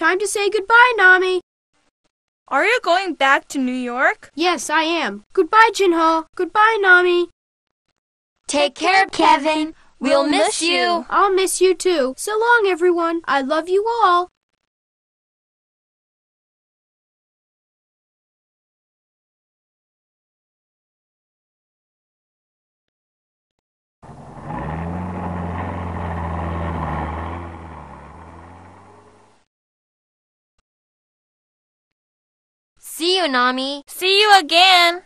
Time to say goodbye, Nami. Are you going back to New York? Yes, I am. Goodbye, Jinho. Goodbye, Nami. Take care, Kevin. We'll miss you. I'll miss you too. So long, everyone. I love you all. See you, Nami. See you again.